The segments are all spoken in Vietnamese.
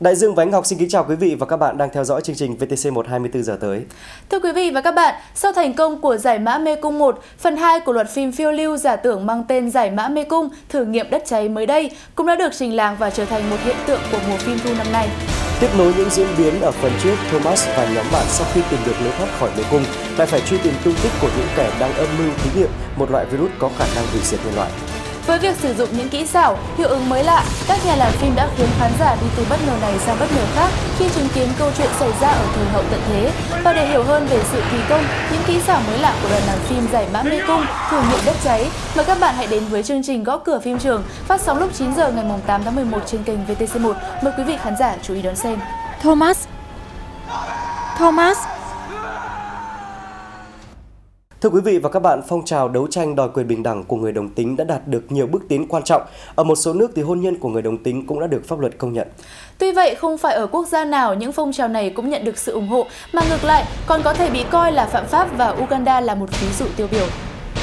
Đại Dương và Anh Ngọc xin kính chào quý vị và các bạn đang theo dõi chương trình VTC 1 24 giờ tới. Thưa quý vị và các bạn, sau thành công của giải mã Mê Cung 1, phần 2 của loạt phim phiêu lưu giả tưởng mang tên Giải mã Mê Cung thử nghiệm đất cháy mới đây cũng đã được trình làng và trở thành một hiện tượng của mùa phim thu năm nay. Tiếp nối những diễn biến ở phần trước, Thomas và nhóm bạn sau khi tìm được lối thoát khỏi mê cung lại phải truy tìm tung tích của những kẻ đang âm mưu thí nghiệm một loại virus có khả năng hủy diệt nhân loại. Với việc sử dụng những kỹ xảo, hiệu ứng mới lạ, các nhà làm phim đã khiến khán giả đi từ bất ngờ này sang bất ngờ khác khi chứng kiến câu chuyện xảy ra ở thời hậu tận thế. Và để hiểu hơn về sự kỳ công, những kỹ xảo mới lạ của đoàn làm phim Giải mã mê cung thử nghiệm đất cháy, mời các bạn hãy đến với chương trình Gõ cửa phim trường phát sóng lúc 9 giờ ngày 8 tháng 11 trên kênh VTC1. Mời quý vị khán giả chú ý đón xem. Thomas Thomas Thưa quý vị và các bạn, phong trào đấu tranh đòi quyền bình đẳng của người đồng tính đã đạt được nhiều bước tiến quan trọng. Ở một số nước thì hôn nhân của người đồng tính cũng đã được pháp luật công nhận. Tuy vậy, không phải ở quốc gia nào những phong trào này cũng nhận được sự ủng hộ, mà ngược lại còn có thể bị coi là phạm pháp và Uganda là một ví dụ tiêu biểu.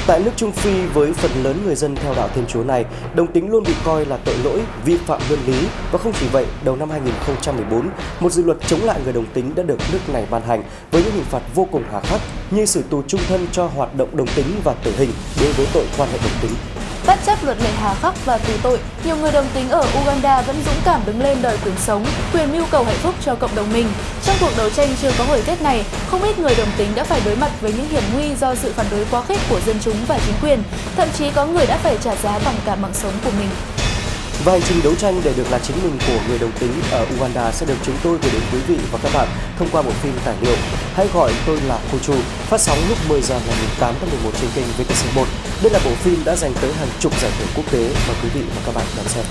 Tại nước Trung Phi với phần lớn người dân theo đạo Thiên Chúa này, đồng tính luôn bị coi là tội lỗi, vi phạm luân lý và không chỉ vậy, đầu năm 2014, một dự luật chống lại người đồng tính đã được nước này ban hành với những hình phạt vô cùng hà khắc như xử tù trung thân cho hoạt động đồng tính và tử hình đối với tội quan hệ đồng tính. Bất chấp luật lệ hà khắc và tù tội, nhiều người đồng tính ở Uganda vẫn dũng cảm đứng lên đòi quyền sống, quyền mưu cầu hạnh phúc cho cộng đồng mình. Trong cuộc đấu tranh chưa có hồi kết này, không ít người đồng tính đã phải đối mặt với những hiểm nguy do sự phản đối quá khích của dân chúng và chính quyền, thậm chí có người đã phải trả giá bằng cả mạng sống của mình. Vâng, và hành trình đấu tranh để được là chính mình của người đồng tính ở Uganda sẽ được chúng tôi gửi đến quý vị và các bạn thông qua bộ phim tài liệu Hãy gọi tôi là Cô Chu, phát sóng lúc 10 giờ ngày 8 tháng 11 trên kênh VTC1. Đây là bộ phim đã giành tới hàng chục giải thưởng quốc tế mà quý vị và các bạn đón xem.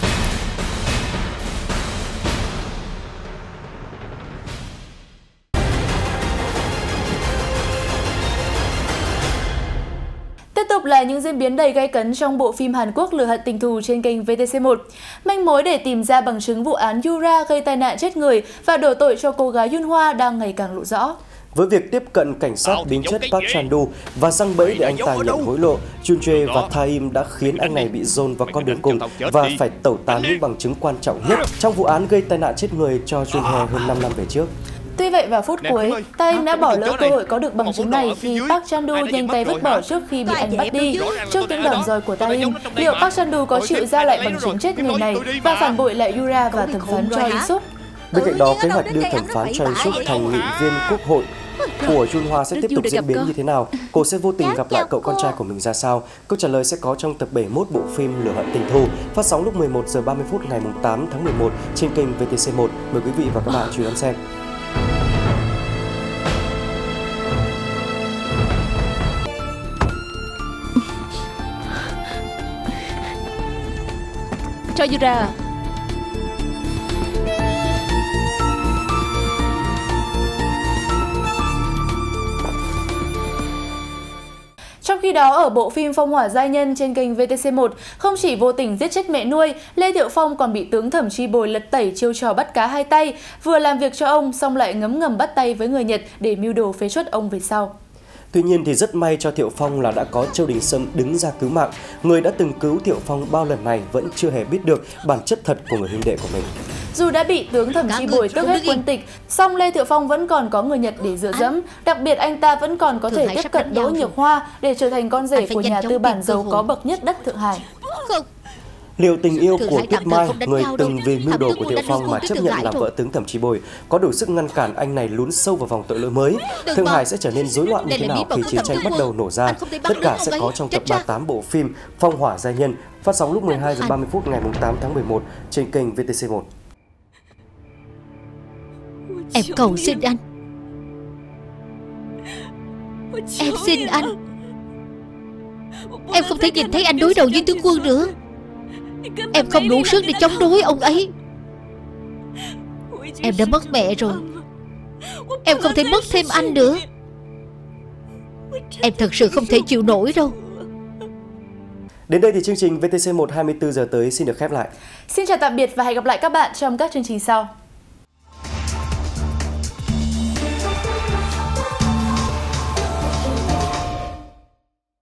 Tục là những diễn biến đầy gay cấn trong bộ phim Hàn Quốc Lừa hận tình thù trên kênh VTC1. Manh mối để tìm ra bằng chứng vụ án Yura gây tai nạn chết người và đổ tội cho cô gái Yun Hoa đang ngày càng lộ rõ. Với việc tiếp cận cảnh sát đính chất Park Chan-du và răng bẫy để anh ta nhận hối lộ, Jun Jae và Thaim đã khiến anh này bị dồn vào con đường cùng và phải tẩu tán những bằng chứng quan trọng nhất trong vụ án gây tai nạn chết người cho Jun Hye hơn 5 năm về trước. Tuy vậy vào phút cuối, Taim đã bỏ lỡ cơ hội có được bằng chứng này khi Park Chan-du nhanh tay vứt bỏ trước khi bị anh bắt đi. Trước những đòn roi của Taim, liệu Park Chan-du có chịu giao lại bằng chứng chết người này và phản bội lại Yura và thẩm phán Choi In-suk? Bên cạnh đó, kế hoạch đưa thẩm phán Choi In-suk thành nghị viên quốc hội của Jun Hoa sẽ tiếp tục diễn biến như thế nào? Cô sẽ vô tình gặp lại cậu con trai của mình ra sao? Câu trả lời sẽ có trong tập 71 bộ phim Lửa hận tình thù, phát sóng lúc 11 giờ 30 phút ngày 8 tháng 11 trên kênh VTC1. Mời quý vị và các bạn chú ý đón xem. Cho Yura Trong khi đó, ở bộ phim Phong hỏa giai nhân trên kênh VTC1, không chỉ vô tình giết chết mẹ nuôi, Lê Thiệu Phong còn bị tướng thẩm chi bồi lật tẩy chiêu trò bắt cá hai tay, vừa làm việc cho ông xong lại ngấm ngầm bắt tay với người Nhật để mưu đồ phế chuất ông về sau. Tuy nhiên thì rất may cho Thiệu Phong là đã có Châu Đình Sâm đứng ra cứu mạng. Người đã từng cứu Thiệu Phong bao lần này vẫn chưa hề biết được bản chất thật của người huynh đệ của mình. Dù đã bị tướng thẩm chi bồi tước hết quân tịch, song Lê Thiệu Phong vẫn còn có người Nhật để dựa dẫm. Đặc biệt anh ta vẫn còn có thể tiếp cận Đỗ Nhược Hoa để trở thành con rể của nhà tư bản giàu có bậc nhất đất Thượng Hải. Liệu tình yêu của Tuyết Mai, người từng vì mưu đồ của Thiệu Phong mà chấp nhận làm vợ tướng Thẩm Chi Bồi, có đủ sức ngăn cản anh này lún sâu vào vòng tội lỗi mới? Thượng Hải sẽ trở nên rối loạn như thế nào khi chiến tranh bắt đầu nổ ra? Tất cả sẽ có trong tập 38 bộ phim Phong hỏa gia nhân, phát sóng lúc 12 giờ 30 phút ngày 8 tháng 11 trên kênh VTC1. Em cầu xin anh Em xin anh Em không thể nhìn thấy anh đối đầu với tướng quân nữa Em không đủ sức để chống đối ông ấy. Em đã mất mẹ rồi. Em không thể mất thêm anh nữa. Em thật sự không thể chịu nổi đâu. Đến đây thì chương trình VTC1 24 giờ tới xin được khép lại. Xin chào tạm biệt và hẹn gặp lại các bạn trong các chương trình sau.